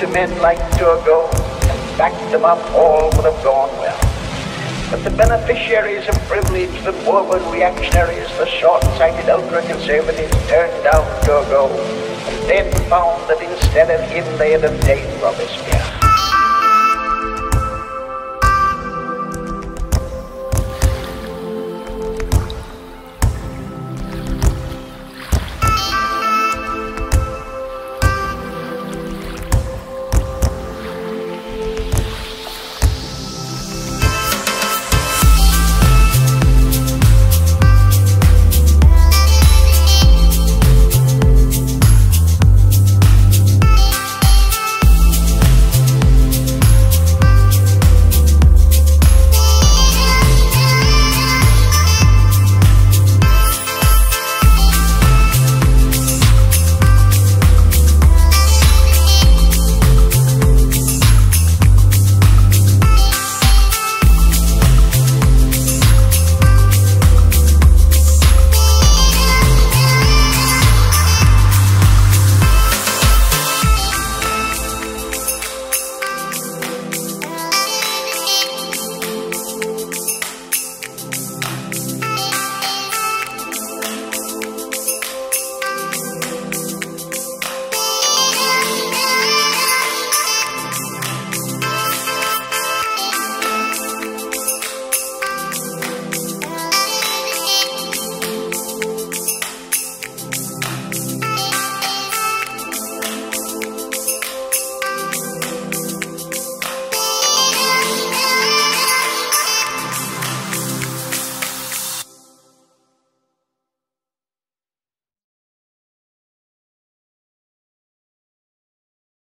to men like Turgot and backed them up, all would have gone well. But the beneficiaries of privilege, the forward reactionaries, the short-sighted ultra-conservatives turned out Turgot and then found that instead of him they had obtained Robespierre.